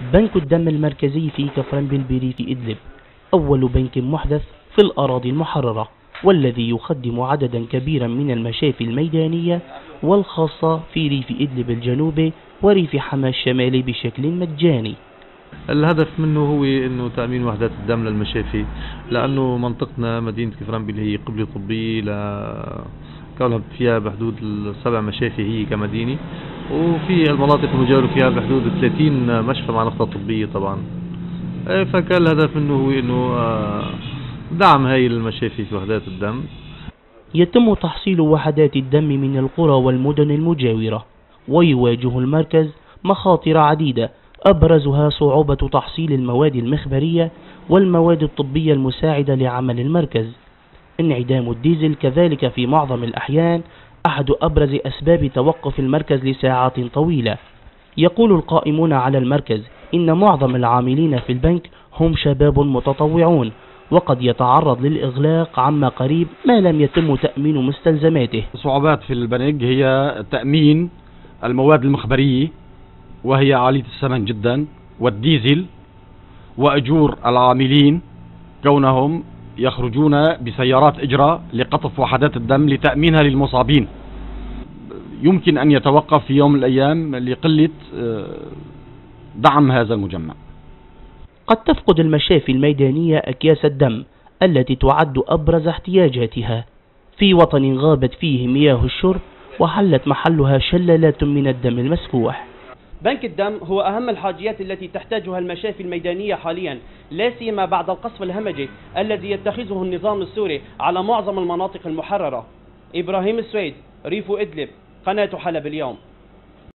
بنك الدم المركزي في كفران بلبري في إدلب. أول بنك محدث في الأراضي المحررة والذي يخدم عددا كبيرا من المشافي الميدانية والخاصة في ريف إدلب الجنوبي وريف حما الشمالي بشكل مجاني. الهدف منه هو إنه تأمين وحدات الدم للمشافي لأنه منطقتنا مدينة كفران هي قبله طبيه ل فيها بحدود السبع مشافي هي كمدينة. وفي المناطق المجاورة فيها بحدود 30 مشفى مع نقطة طبية طبعا. إيه، فكان الهدف منه هو إنه آه، دعم هاي المشافي في وحدات الدم. يتم تحصيل وحدات الدم من القرى والمدن المجاورة ويواجه المركز مخاطر عديدة أبرزها صعوبة تحصيل المواد المخبرية والمواد الطبية المساعدة لعمل المركز. انعدام الديزل كذلك في معظم الأحيان أحد أبرز أسباب توقف المركز لساعات طويلة. يقول القائمون على المركز إن معظم العاملين في البنك هم شباب متطوعون وقد يتعرض للإغلاق عما قريب ما لم يتم تأمين مستلزماته. الصعوبات في البنك هي تأمين المواد المخبرية وهي عالية الثمن جدا والديزل وأجور العاملين كونهم يخرجون بسيارات إجراء لقطف وحدات الدم لتأمينها للمصابين. يمكن أن يتوقف في يوم من الأيام لقلة آه، دعم هذا المجمع. قد تفقد المشافي الميدانية أكياس الدم التي تعد أبرز احتياجاتها. في وطن غابت فيه مياه الشرب وحلت محلها شلالات من الدم المسفوح. بنك الدم هو أهم الحاجيات التي تحتاجها المشافي الميدانية حاليا لا سيما بعد القصف الهمجي الذي يتخذه النظام السوري على معظم المناطق المحررة. إبراهيم السويد ريف إدلب. قناة حلب اليوم.